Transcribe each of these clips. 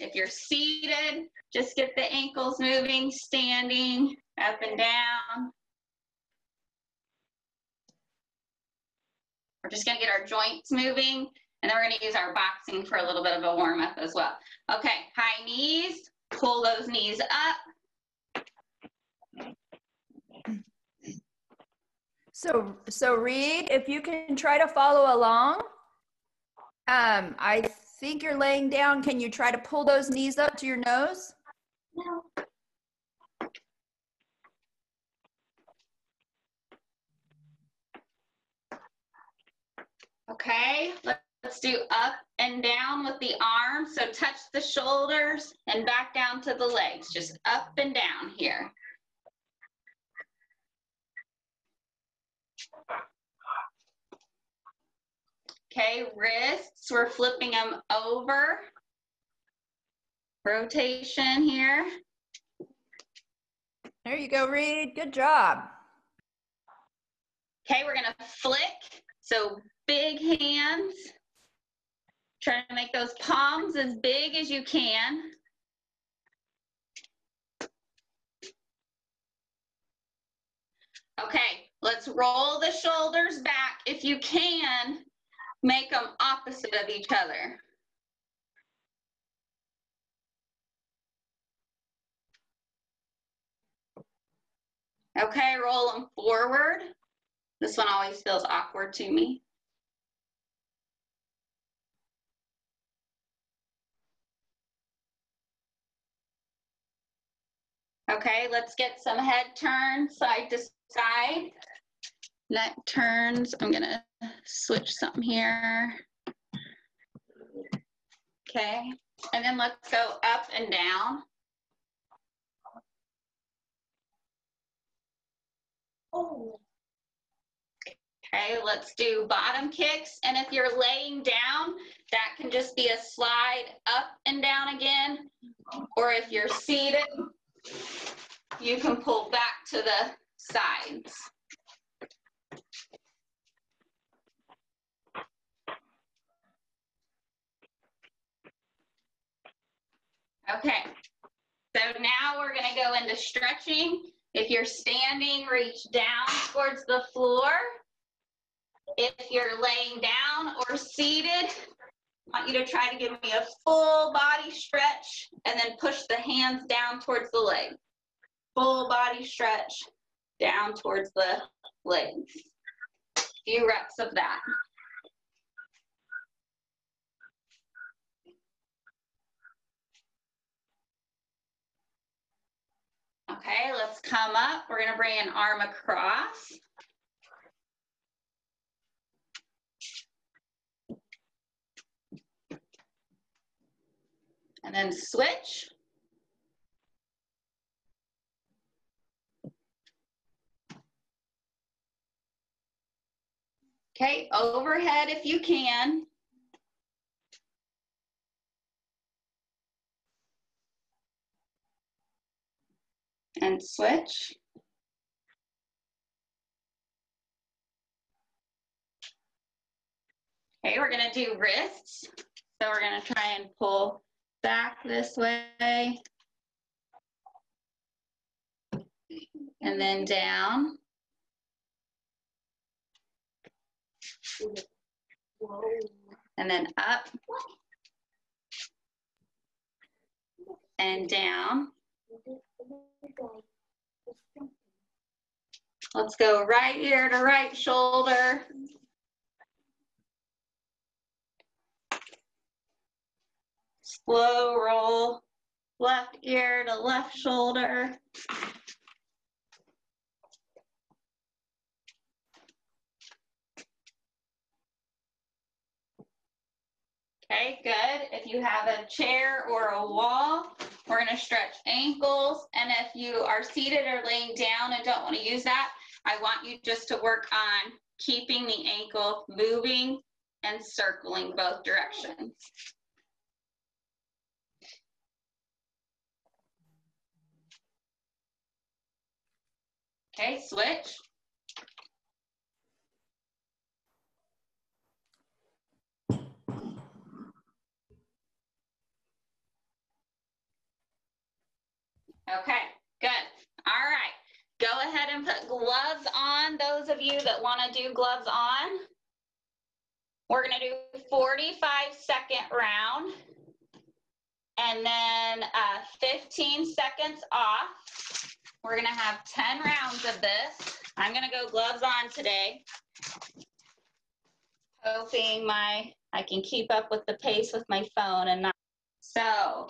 If you're seated, just get the ankles moving, standing, up and down. We're just gonna get our joints moving, and then we're gonna use our boxing for a little bit of a warm up as well. Okay, high knees, pull those knees up. So, so Reed, if you can try to follow along. Um, I think you're laying down. Can you try to pull those knees up to your nose? No. Okay, let's do up and down with the arms. So touch the shoulders and back down to the legs. Just up and down here. Okay, wrists, we're flipping them over. Rotation here. There you go, Reed. Good job. Okay, we're gonna flick. So big hands. Try to make those palms as big as you can. Okay, let's roll the shoulders back. If you can, make them opposite of each other. Okay, roll them forward. This one always feels awkward to me. Okay, let's get some head turns side to side. Neck turns. I'm gonna switch something here. Okay, and then let's go up and down. Oh. Okay, let's do bottom kicks. And if you're laying down, that can just be a slide up and down again. Or if you're seated, you can pull back to the sides. Okay, so now we're gonna go into stretching. If you're standing, reach down towards the floor. If you're laying down or seated, I want you to try to give me a full body stretch and then push the hands down towards the legs. Full body stretch down towards the legs. Few reps of that. Okay, let's come up. We're gonna bring an arm across. And then switch. Okay, overhead if you can. And switch. Okay, we're gonna do wrists. So we're gonna try and pull back this way. And then down. And then up. And down. Let's go right ear to right shoulder. Slow roll, left ear to left shoulder. Okay, good. If you have a chair or a wall, we're gonna stretch ankles. And if you are seated or laying down and don't wanna use that, I want you just to work on keeping the ankle moving and circling both directions. Okay, switch. Okay, good. All right. Go ahead and put gloves on, those of you that want to do gloves on. We're going to do 45 second round and then uh, 15 seconds off. We're going to have 10 rounds of this. I'm going to go gloves on today. Hoping my I can keep up with the pace with my phone and not. So.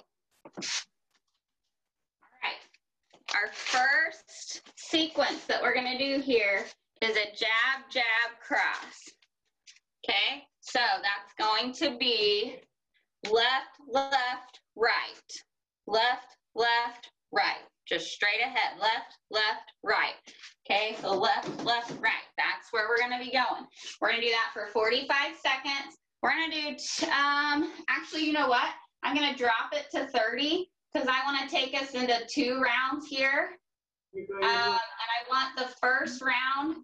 Our first sequence that we're to do here is a jab, jab, cross. Okay, so that's going to be left, left, right, left, left, right. Just straight ahead, left, left, right. Okay, so left, left, right. That's where we're gonna be going. We're gonna do that for 45 seconds. We're gonna do, um, actually, you know what? I'm gonna drop it to 30 because I wanna take us into two rounds here. Um, and I want the first round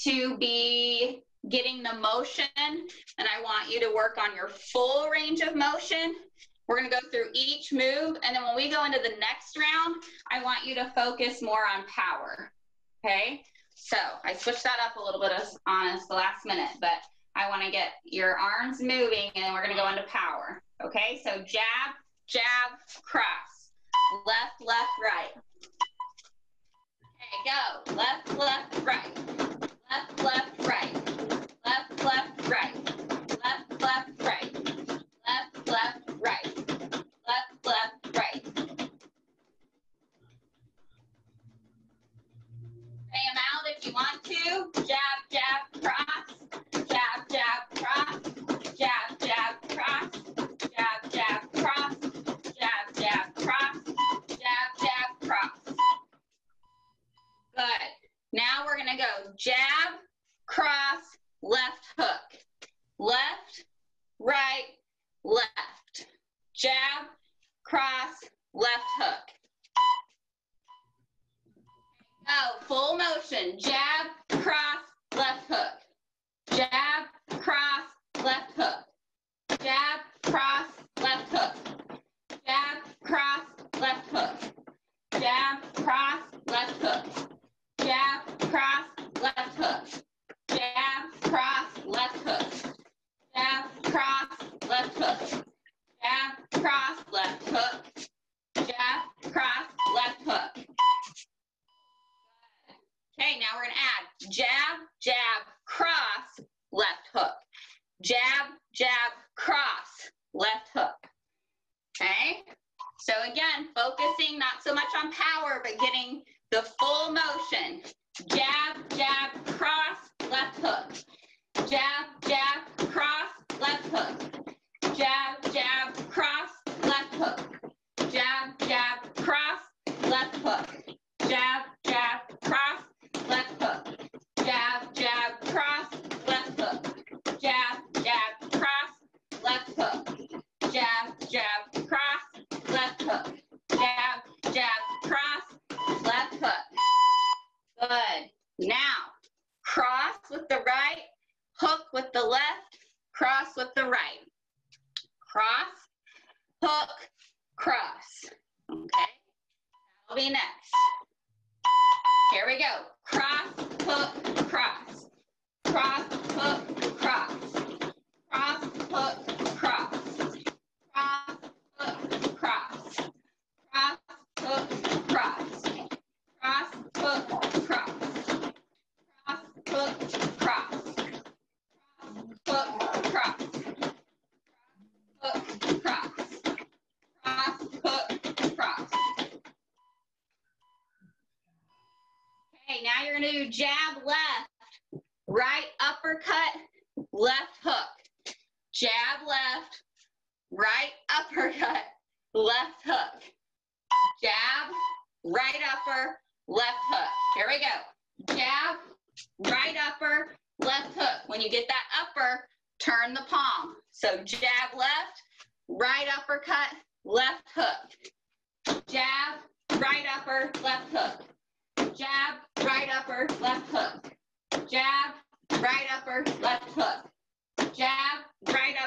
to be getting the motion, and I want you to work on your full range of motion. We're gonna go through each move, and then when we go into the next round, I want you to focus more on power, okay? So I switched that up a little bit on us the last minute, but I wanna get your arms moving, and we're gonna go into power, okay? So jab, jab, cross, left, left, right. Okay, go, left, left, right, left, left, right. Left, left, right, left, left, right, left, left, right, left, left, right. Say them out if you want to. Jab, jab, cross,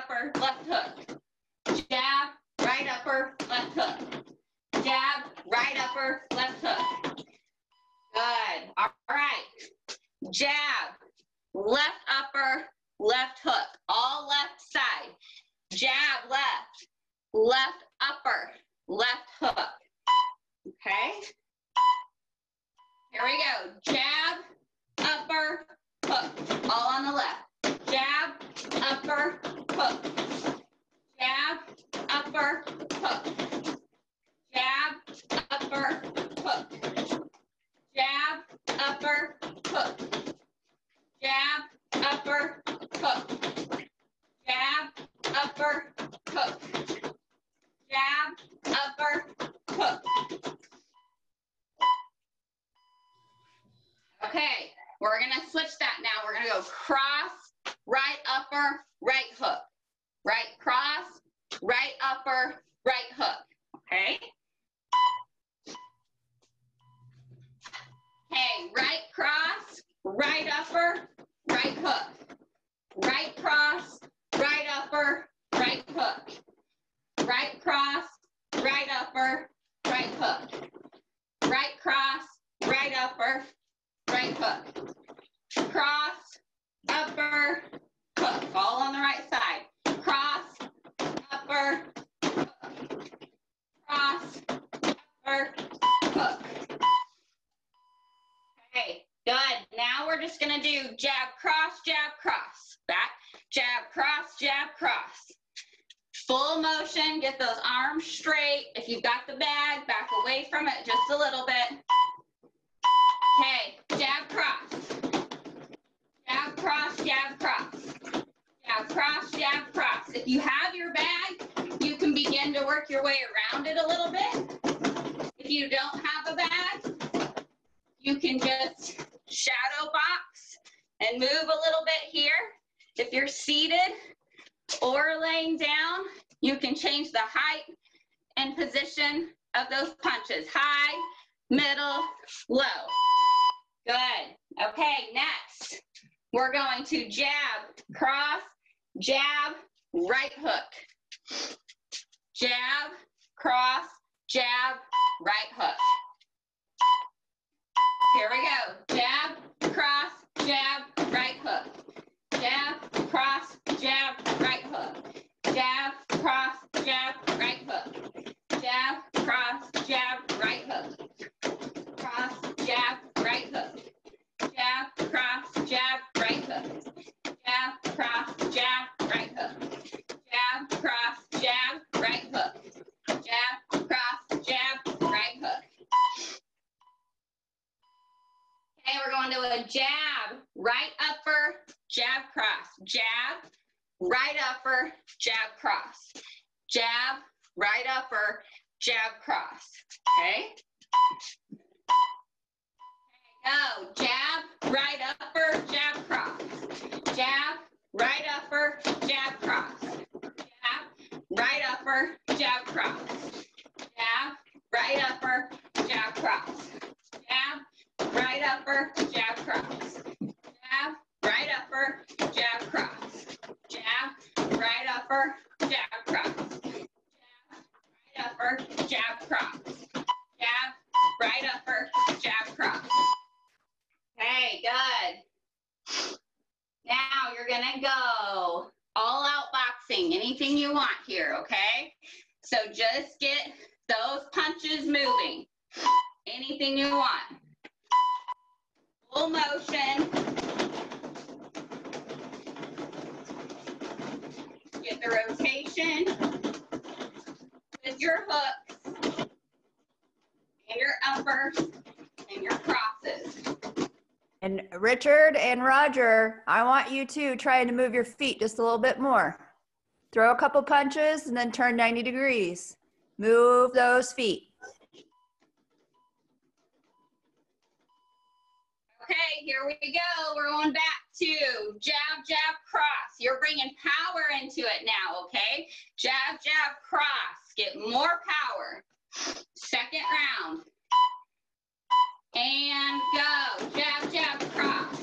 upper, left hook. Jab, right upper, left hook. Jab, right upper, left hook. Good. All right. Jab, left upper, left hook. All left side. Jab, left, left upper, left hook. Okay. Here we go. Jab, upper, hook. All on the left. Jab, upper, hook. Jab, upper, hook. Jab, upper, hook. Jab, upper, hook. Jab, upper, hook. Jab, upper, hook. Jab, upper, hook. Okay, we're gonna switch that now. We're gonna go cross, right upper, right hook. Right cross, right upper, right hook. Okay? Okay, right cross, right upper, right hook. Right cross, right upper, right hook. Right cross, right upper, right hook. Right cross, right upper, right hook. Cross, upper, hook. All on the right side. Cross, upper, hook. Cross, upper, hook. Okay, good. Now we're just gonna do jab, cross, jab, cross. Back, jab, cross, jab, cross. Full motion, get those arms straight. If you've got the bag, back away from it just a little bit. Cross. And your uppers and your crosses. And Richard and Roger, I want you to try to move your feet just a little bit more. Throw a couple punches and then turn 90 degrees. Move those feet. Okay, here we go. We're going back to jab, jab, cross. You're bringing power into it now, okay? Jab, jab, cross. Get more power. Second round. And go. Jab, jab, cross.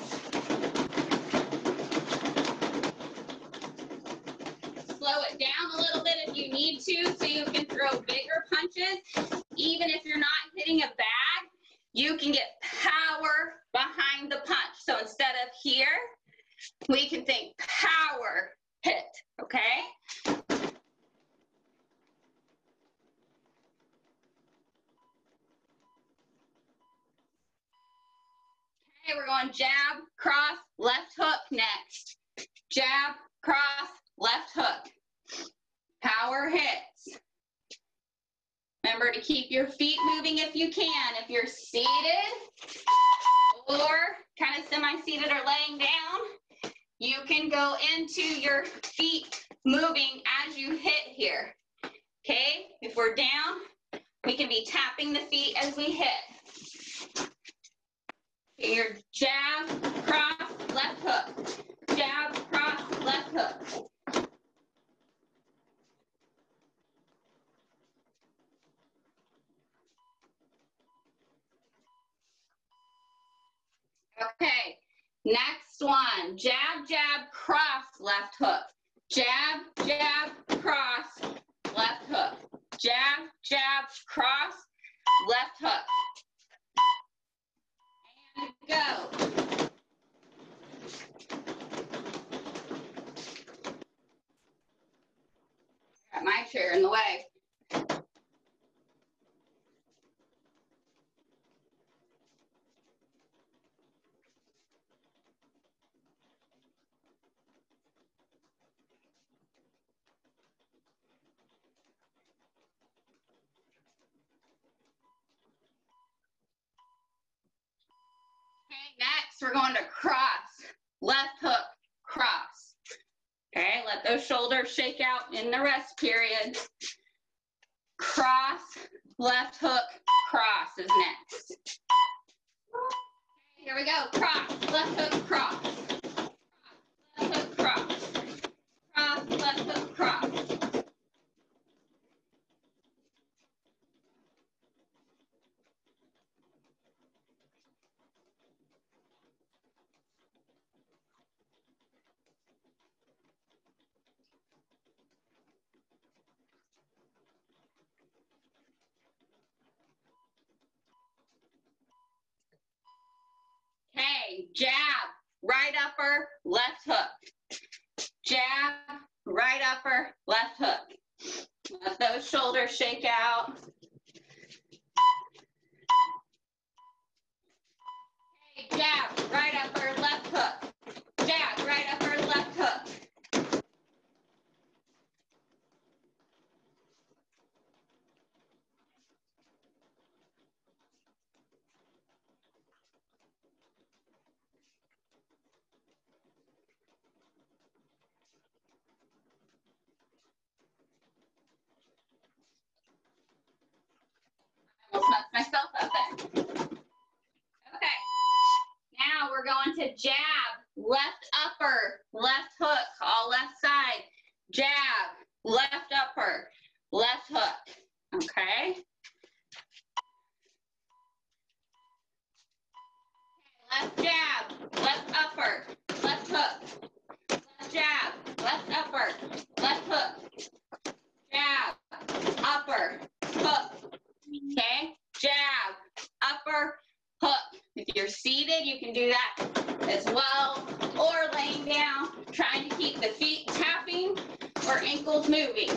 Slow it down a little bit if you need to so you can throw bigger punches. Even if you're not hitting a bag, you can get power behind the punch. So instead of here, we can think power hit, okay? Okay, we're going jab, cross, left hook next. Jab, cross, left hook. Power hits. Remember to keep your feet moving if you can. If you're seated or kind of semi-seated or laying down, you can go into your feet moving as you hit here. Okay, if we're down, we can be tapping the feet as we hit. Your jab, cross, left hook. Jab, cross, left hook. Okay, next one. Jab, jab, cross, left hook. Jab, jab, cross, left hook. Jab, jab, cross, left hook. Go. Got my chair in the way. Okay, next we're going to cross. Left hook, cross. Okay, let those shoulders shake out in the rest period. Cross, left hook, cross is next. Here we go. Cross, left hook, cross. Left hook, cross. Cross, left hook, cross. Okay, jab, right upper, left hook. Jab, right upper, left hook. Let those shoulders shake out. Okay, jab, right upper, left hook. Jab, right upper, left hook. Myself up there. Okay. Now we're going to jab, left upper, left hook, all left side. Jab, left upper, left hook. Okay. Left jab, left upper, left hook. Left jab, left upper, left hook. Jab, upper, hook. Okay, jab, upper, hook. If you're seated, you can do that as well, or laying down, trying to keep the feet tapping or ankles moving.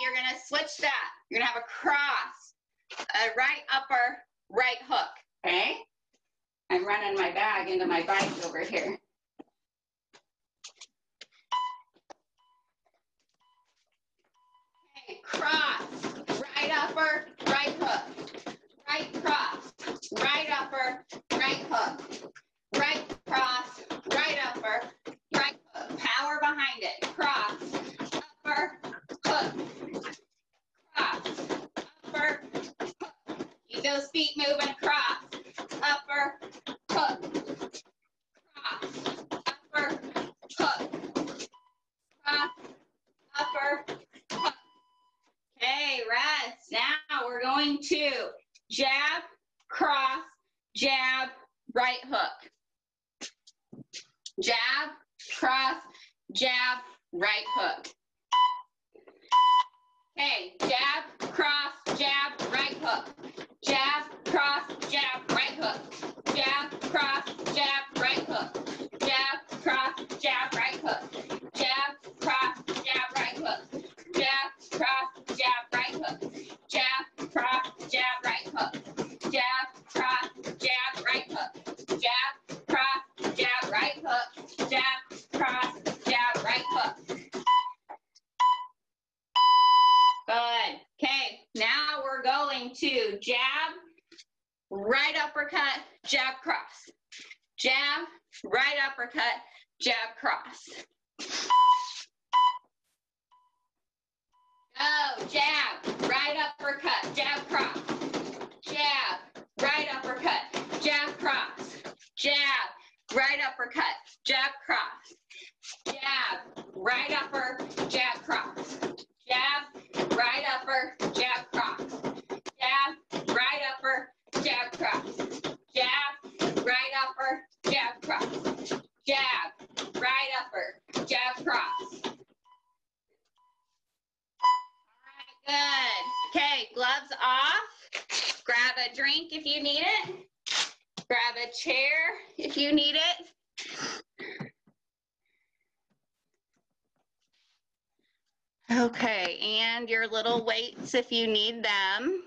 You're gonna switch that. You're gonna have a cross, a right upper, right hook, okay? I'm running my bag into my bike over here. Okay, cross, right upper, right hook. Right cross, right upper, right hook. Right cross, right upper, right hook. Power behind it. Cross, upper, hook. Cross, upper, hook. Keep those feet moving. Cross, upper, hook. Cross, upper, hook. Cross, upper, hook. Okay, rest. Now we're going to jab, cross, jab, right hook. Jab, cross, jab, right hook. Okay, jab, Okay, and your little weights if you need them.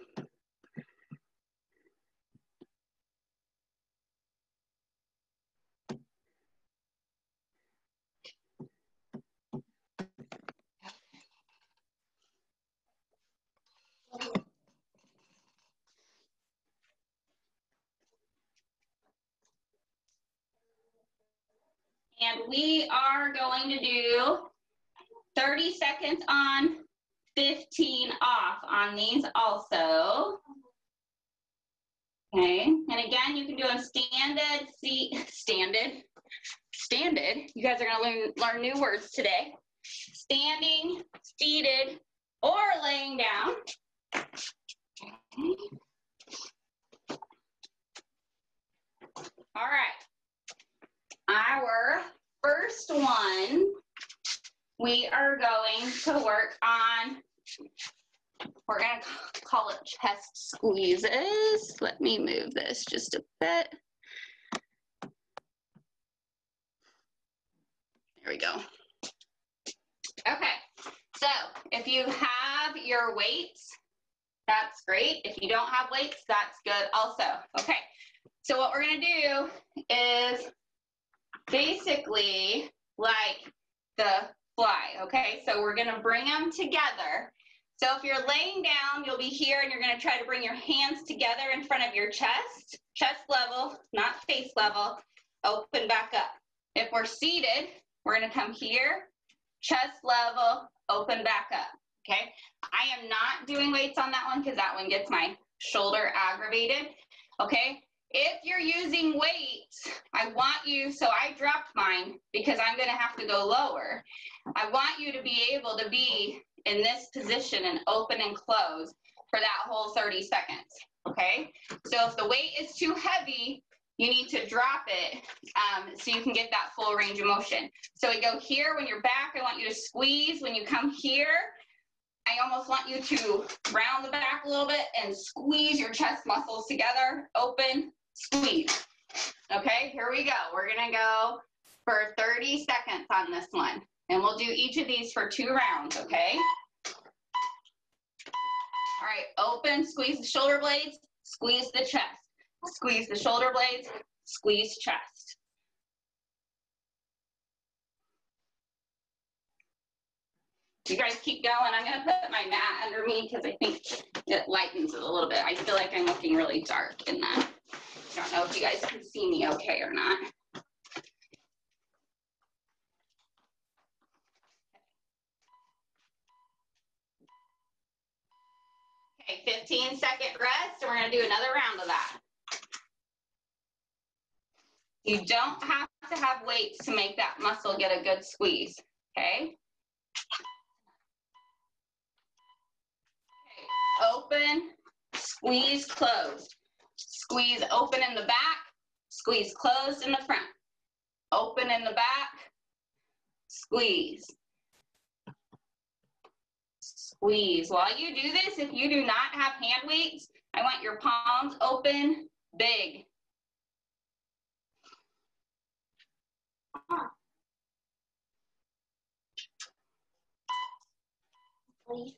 And we are going to do 30 seconds on, 15 off on these also. Okay, and again, you can do them standard, seat, standard, standard. You guys are gonna learn, learn new words today. Standing, seated, or laying down. Okay. All right. Our first one we are going to work on, we're going to call it chest squeezes. Let me move this just a bit. There we go. Okay, so if you have your weights, that's great. If you don't have weights, that's good also. Okay, so what we're gonna do is basically like the fly, okay? So we're gonna bring them together. So if you're laying down, you'll be here and you're gonna try to bring your hands together in front of your chest, chest level, not face level, open back up. If we're seated, we're gonna come here, chest level, open back up, okay? I am not doing weights on that one because that one gets my shoulder aggravated, okay? If you're using weights, I want you, so I dropped mine because I'm gonna have to go lower. I want you to be able to be in this position and open and close for that whole 30 seconds, okay? So if the weight is too heavy, you need to drop it um, so you can get that full range of motion. So we go here, when you're back, I want you to squeeze. When you come here, I almost want you to round the back a little bit and squeeze your chest muscles together, open, squeeze. Okay, here we go. We're gonna go for 30 seconds on this one. And we'll do each of these for two rounds, okay? All right, open, squeeze the shoulder blades, squeeze the chest. Squeeze the shoulder blades, squeeze chest. You guys keep going. I'm gonna put my mat under me because I think it lightens it a little bit. I feel like I'm looking really dark in that. I don't know if you guys can see me okay or not. Okay, 15 second rest, and we're gonna do another round of that. You don't have to have weights to make that muscle get a good squeeze, okay? okay open, squeeze, closed. Squeeze open in the back, squeeze closed in the front. Open in the back, squeeze. Squeeze. While you do this, if you do not have hand weights, I want your palms open big. Okay,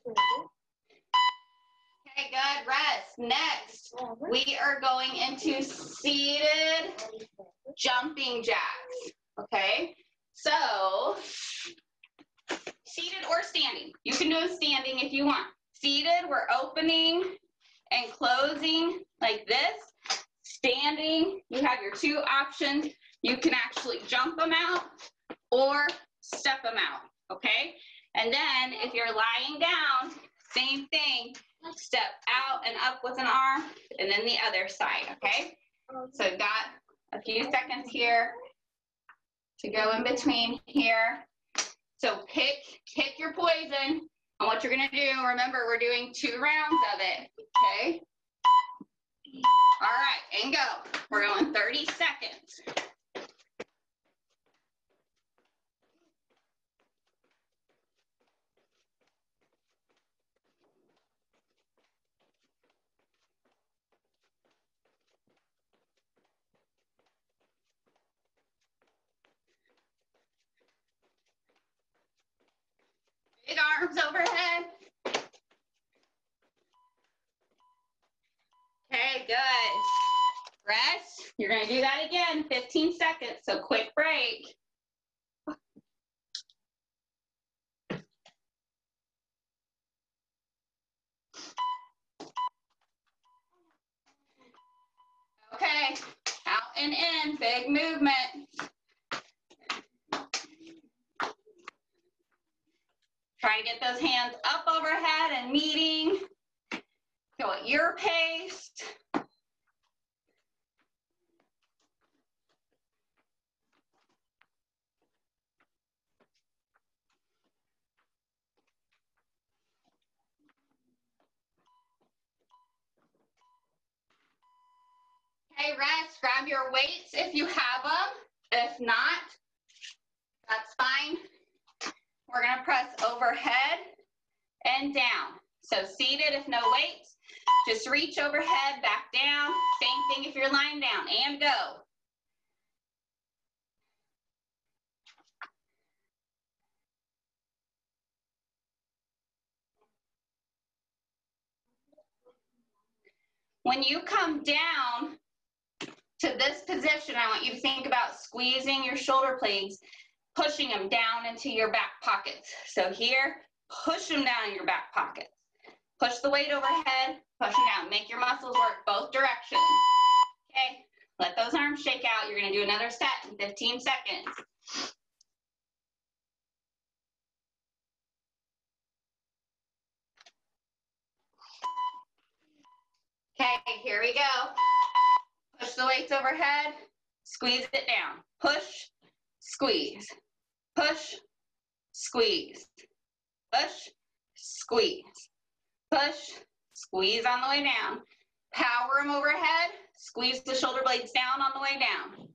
good. Rest. Next, we are going into seated jumping jacks. Okay, so seated or standing. You can do standing if you want. Seated, we're opening and closing like this. Standing, you have your two options. You can actually jump them out or step them out, okay? And then if you're lying down, same thing, step out and up with an arm and then the other side, okay? So got a few seconds here to go in between here. So pick, pick your poison on what you're gonna do. Remember, we're doing two rounds of it, okay? All right, and go. We're going 30 seconds. Big arms overhead. Okay, good. Rest. You're gonna do that again, 15 seconds, so quick break. Okay, out and in, big movement. Try to get those hands up overhead and meeting. Go at your pace. Okay, rest. Grab your weights if you have them. If not, that's fine. We're gonna press overhead and down. So seated if no weights, just reach overhead, back down. Same thing if you're lying down, and go. When you come down to this position, I want you to think about squeezing your shoulder blades pushing them down into your back pockets. So here, push them down in your back pockets. Push the weight overhead, push them down. Make your muscles work both directions. Okay, let those arms shake out. You're gonna do another set in 15 seconds. Okay, here we go. Push the weights overhead, squeeze it down. Push, squeeze. Push, squeeze. Push, squeeze. Push, squeeze on the way down. Power them overhead. Squeeze the shoulder blades down on the way down.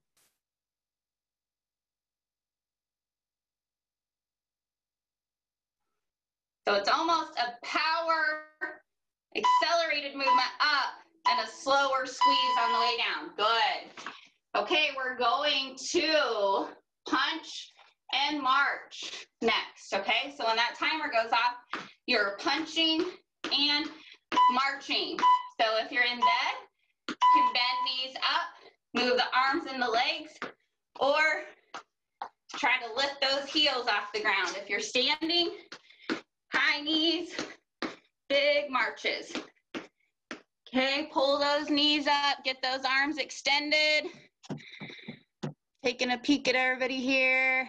So it's almost a power accelerated movement up and a slower squeeze on the way down. Good. Okay, we're going to punch and march next, okay? So when that timer goes off, you're punching and marching. So if you're in bed, you can bend knees up, move the arms and the legs, or try to lift those heels off the ground. If you're standing, high knees, big marches. Okay, pull those knees up, get those arms extended. Taking a peek at everybody here.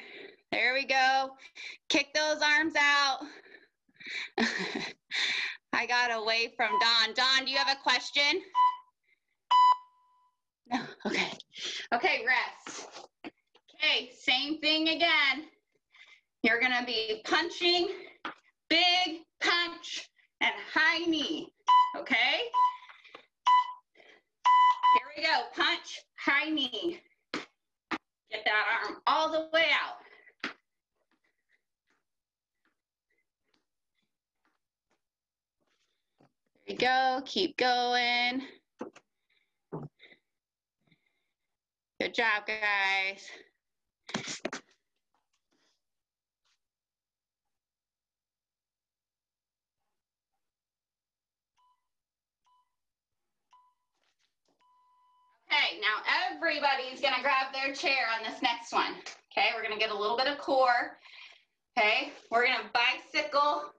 There we go. Kick those arms out. I got away from Don. Don, do you have a question? No, okay. Okay, rest. Okay, same thing again. You're gonna be punching, big punch, and high knee, okay? Here we go, punch, high knee. Get that arm all the way out. Go, keep going. Good job, guys. Okay, now everybody's gonna grab their chair on this next one. Okay, we're gonna get a little bit of core. Okay, we're gonna bicycle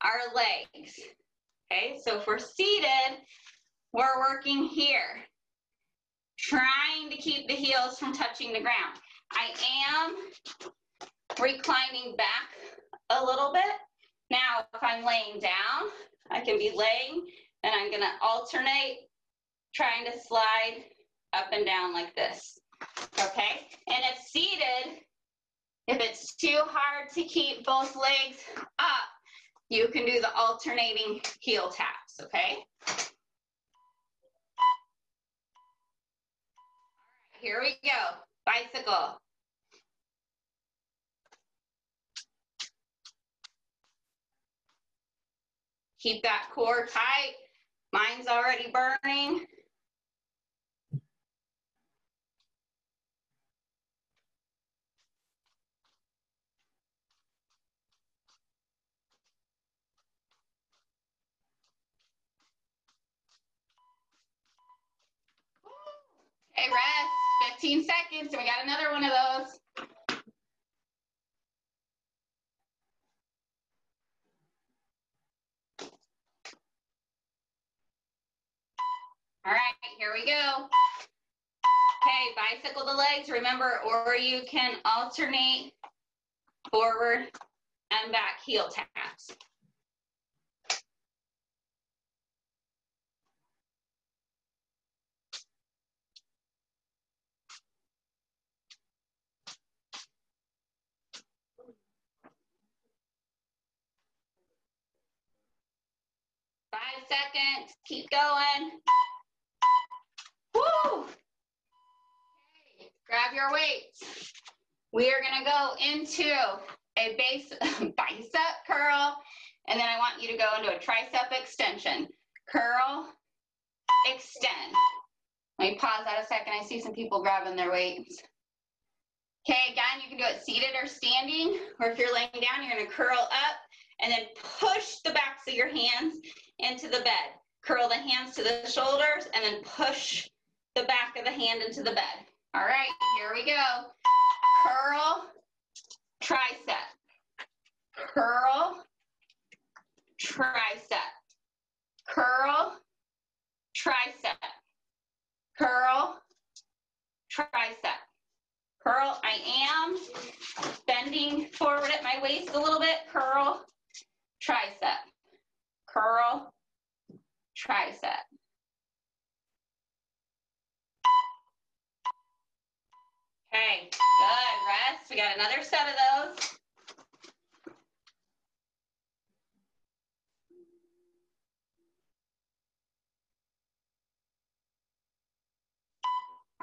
our legs. Okay, so if we're seated, we're working here, trying to keep the heels from touching the ground. I am reclining back a little bit. Now, if I'm laying down, I can be laying and I'm gonna alternate trying to slide up and down like this, okay? And if seated, if it's too hard to keep both legs up, you can do the alternating heel taps, okay? Here we go, bicycle. Keep that core tight. Mine's already burning. Okay, rest, 15 seconds, so we got another one of those. All right, here we go. Okay, bicycle the legs, remember, or you can alternate forward and back heel taps. Five seconds, keep going. Woo! Okay, grab your weights. We are gonna go into a base bicep curl, and then I want you to go into a tricep extension. Curl, extend. Let me pause that a second. I see some people grabbing their weights. Okay, again, you can do it seated or standing, or if you're laying down, you're gonna curl up and then push the backs of your hands into the bed. Curl the hands to the shoulders and then push the back of the hand into the bed. All right, here we go. Curl, tricep. Curl, tricep. Curl, tricep. Curl, tricep. Curl, I am bending forward at my waist a little bit. Curl, tricep. Curl, tricep. Okay, good. Rest. We got another set of those.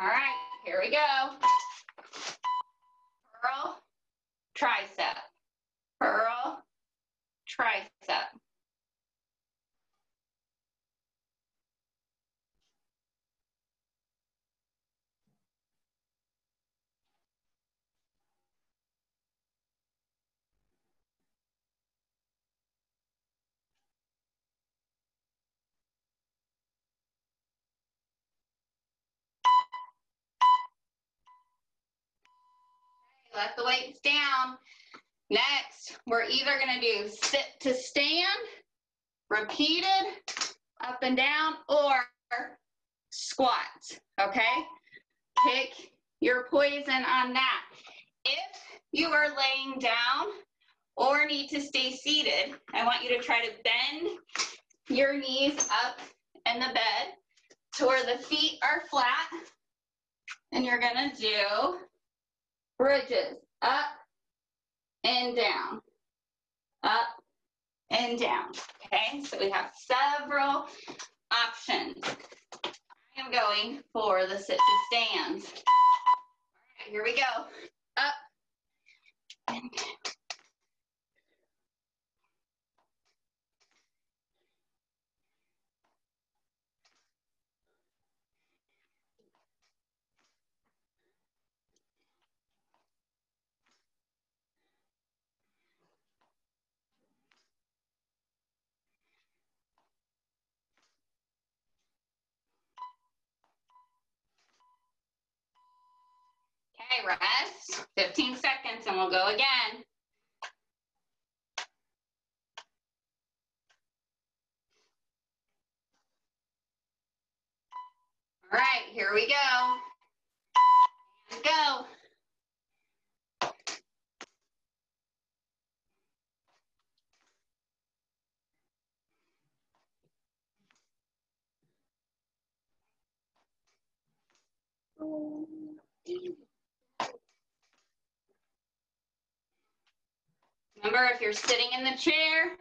All right, here we go. Curl, tricep. Curl, tricep. Let the weights down. Next, we're either gonna do sit to stand, repeated, up and down, or squat, okay? Pick your poison on that. If you are laying down or need to stay seated, I want you to try to bend your knees up in the bed to where the feet are flat. And you're gonna do bridges up and down, up and down. Okay, so we have several options. I am going for the sit to stands. All right, here we go. Up and down. Rest. 15 seconds and we'll go again. All right, here we go. And go. Oh, Remember, if you're sitting in the chair,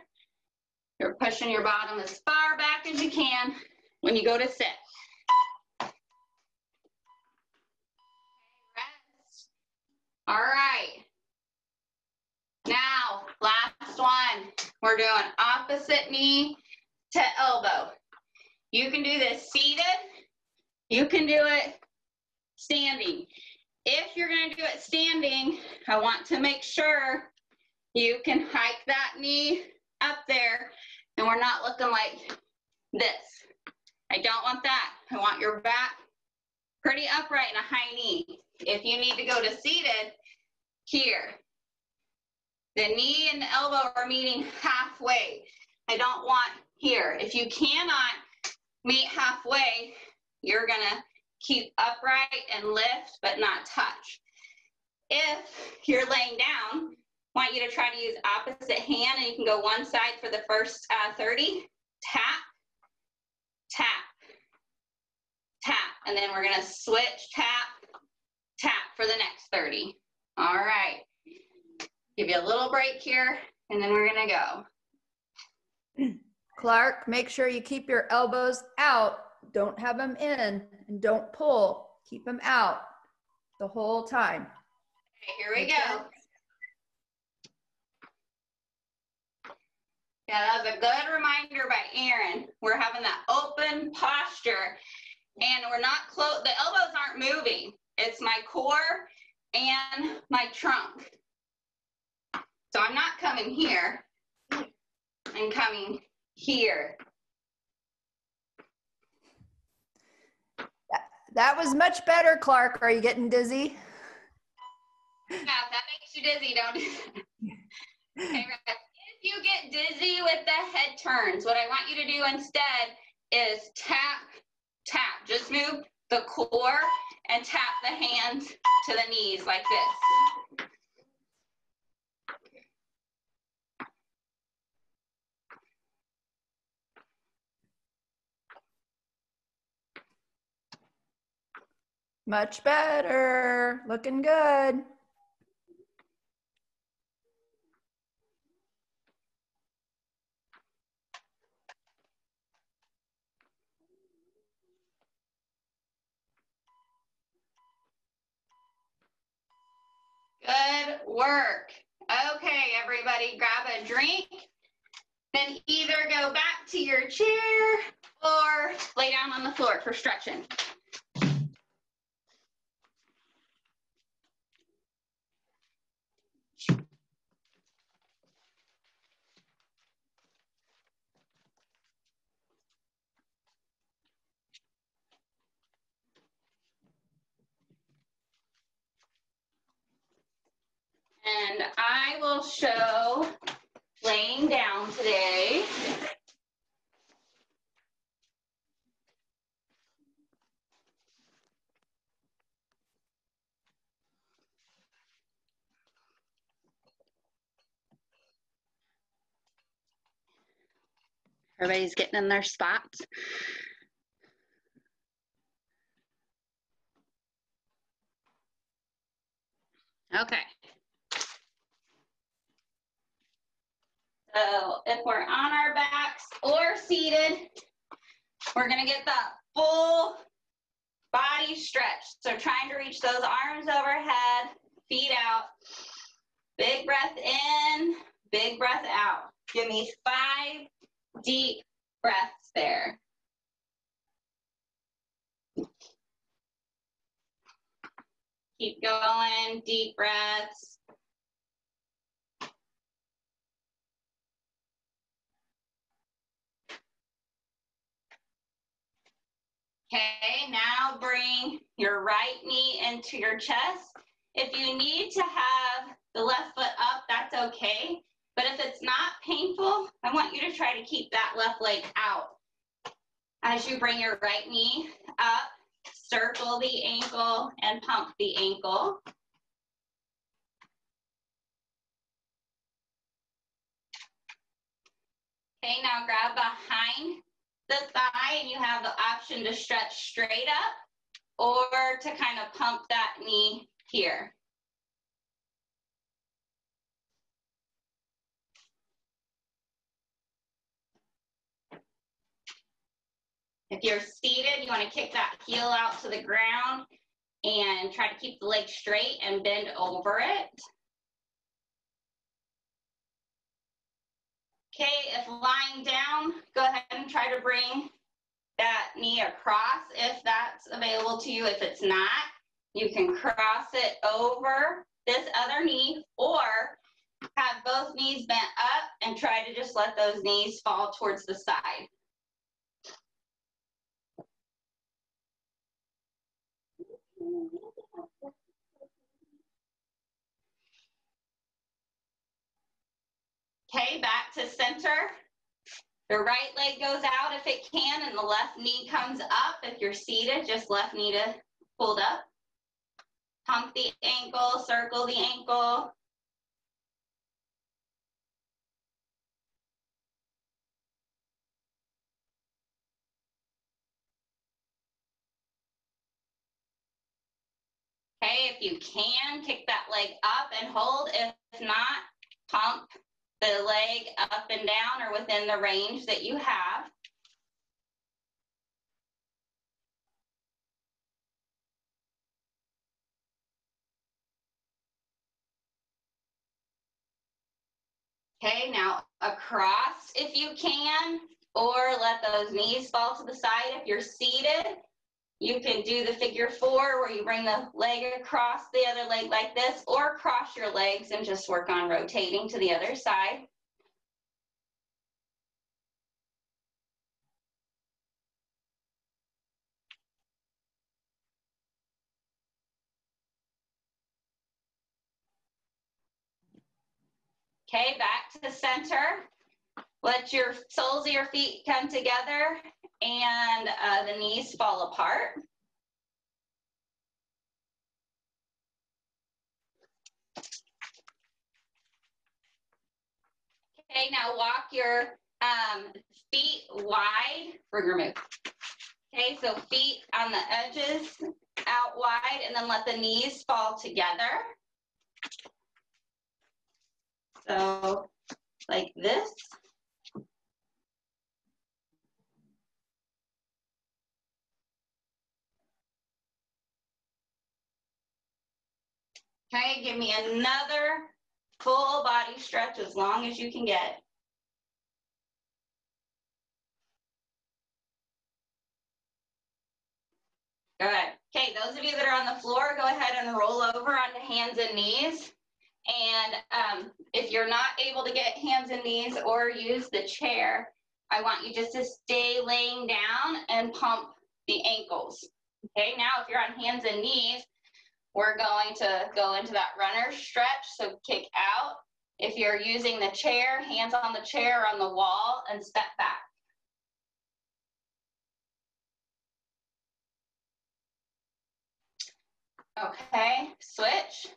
you're pushing your bottom as far back as you can when you go to sit. Rest. All right. Now, last one. We're doing opposite knee to elbow. You can do this seated. You can do it standing. If you're gonna do it standing, I want to make sure you can hike that knee up there and we're not looking like this. I don't want that. I want your back pretty upright and a high knee. If you need to go to seated, here. The knee and the elbow are meeting halfway. I don't want here. If you cannot meet halfway, you're gonna keep upright and lift, but not touch. If you're laying down, want you to try to use opposite hand and you can go one side for the first uh, 30. Tap, tap, tap. And then we're gonna switch, tap, tap for the next 30. All right. Give you a little break here and then we're gonna go. Clark, make sure you keep your elbows out. Don't have them in and don't pull. Keep them out the whole time. Okay, here we go. Yeah, that was a good reminder by Aaron. We're having that open posture and we're not close, the elbows aren't moving. It's my core and my trunk. So I'm not coming here. I'm coming here. That was much better, Clark. Are you getting dizzy? Yeah, that makes you dizzy, don't do that. Okay, right. You get dizzy with the head turns, what I want you to do instead is tap, tap. Just move the core and tap the hands to the knees like this. Much better. Looking good. Good work. Okay, everybody, grab a drink. Then either go back to your chair or lay down on the floor for stretching. And I will show laying down today. Everybody's getting in their spots. Okay. So if we're on our backs or seated, we're gonna get that full body stretch. So trying to reach those arms overhead, feet out. Big breath in, big breath out. Give me five deep breaths there. Keep going, deep breaths. Okay, now bring your right knee into your chest If you need to have the left foot up, that's okay. But if it's not painful, I want you to try to keep that left leg out. As you bring your right knee up, circle the ankle and pump the ankle. Okay, now grab behind the thigh and you have the option to stretch straight up or to kind of pump that knee here. If you're seated, you want to kick that heel out to the ground and try to keep the leg straight and bend over it. Okay, if lying down, go ahead and try to bring that knee across if that's available to you. If it's not, you can cross it over this other knee or have both knees bent up and try to just let those knees fall towards the side. Okay, back to center. The right leg goes out if it can, and the left knee comes up. If you're seated, just left knee to pulled up. Pump the ankle, circle the ankle. Okay, if you can, kick that leg up and hold. If not, pump the leg up and down or within the range that you have. Okay, now across if you can, or let those knees fall to the side if you're seated. You can do the figure four where you bring the leg across the other leg like this, or cross your legs and just work on rotating to the other side. Okay, back to the center. Let your soles of your feet come together and uh, the knees fall apart. Okay, now walk your um, feet wide your move. Okay, so feet on the edges out wide and then let the knees fall together. So like this. Okay, give me another full body stretch as long as you can get. Good. Okay, those of you that are on the floor, go ahead and roll over onto hands and knees. And um, if you're not able to get hands and knees or use the chair, I want you just to stay laying down and pump the ankles. Okay, now if you're on hands and knees, we're going to go into that runner stretch, so kick out. If you're using the chair, hands on the chair or on the wall and step back. Okay, switch.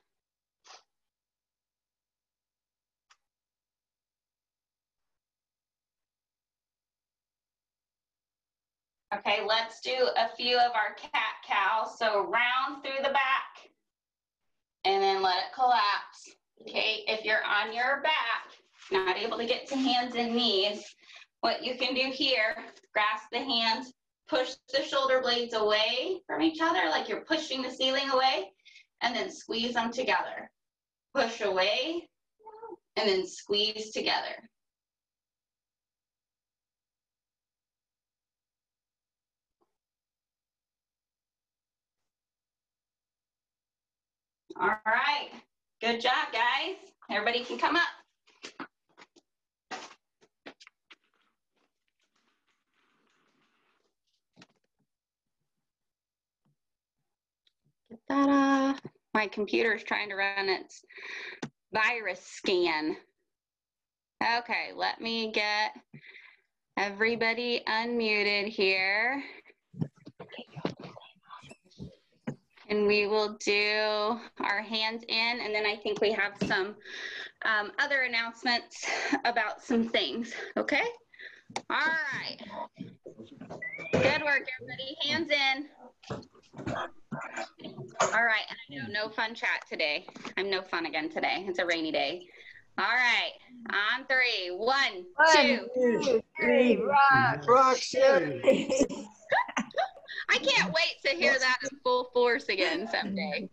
Okay, let's do a few of our cat cows. So round through the back and then let it collapse. Okay, if you're on your back, not able to get to hands and knees, what you can do here, grasp the hands, push the shoulder blades away from each other like you're pushing the ceiling away, and then squeeze them together. Push away, and then squeeze together. All right. Good job, guys. Everybody can come up. Ta-da. My computer's trying to run its virus scan. Okay, let me get everybody unmuted here. And we will do our hands in, and then I think we have some um, other announcements about some things, okay? All right. Good work, everybody. Hands in. All right, and I know no fun chat today. I'm no fun again today. It's a rainy day. All right, on three. One, two. two, three, rock. Rock Steady. I can't wait to hear that in full force again someday.